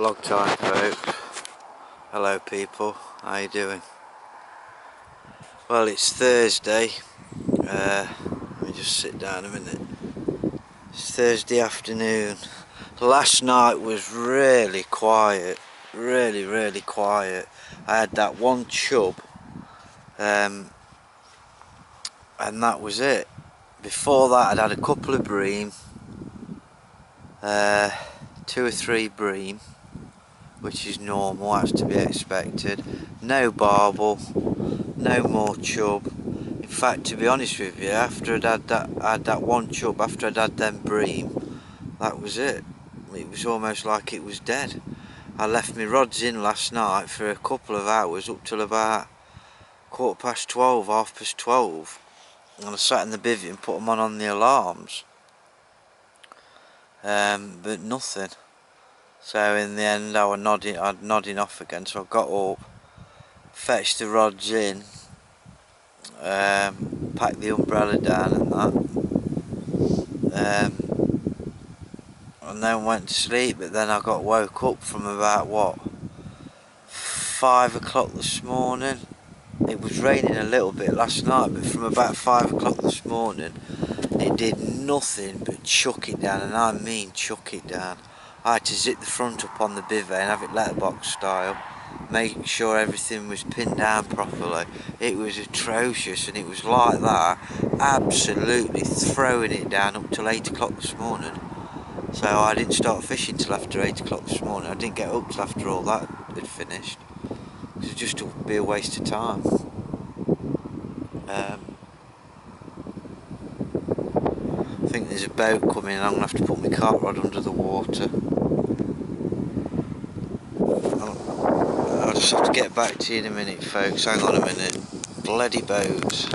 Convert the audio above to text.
Vlog time folks. Hello people, how you doing? Well it's Thursday. Uh, let me just sit down a minute. It's Thursday afternoon. Last night was really quiet. Really, really quiet. I had that one chub. Um, and that was it. Before that I'd had a couple of bream. Uh, two or three bream which is normal, that's to be expected. No barbel, no more chub. In fact, to be honest with you, after I'd had that, had that one chub, after I'd had them bream, that was it. It was almost like it was dead. I left my rods in last night for a couple of hours, up till about quarter past 12, half past 12. And I sat in the bivvy and put them on on the alarms. Um, but nothing. So in the end I was nodding, I was nodding off again so I got up, fetched the rods in, um, packed the umbrella down and that, um, and then went to sleep but then I got woke up from about what, 5 o'clock this morning, it was raining a little bit last night but from about 5 o'clock this morning it did nothing but chuck it down and I mean chuck it down I had to zip the front up on the bivvy and have it letterbox style make sure everything was pinned down properly. It was atrocious and it was like that absolutely throwing it down up till 8 o'clock this morning. So I didn't start fishing till after 8 o'clock this morning. I didn't get up till after all that had finished. It just would be a waste of time. Um, I think there's a boat coming and I'm to have to put my cart rod under the water. I'll, I'll just have to get back to you in a minute folks, hang on a minute. Bloody boats.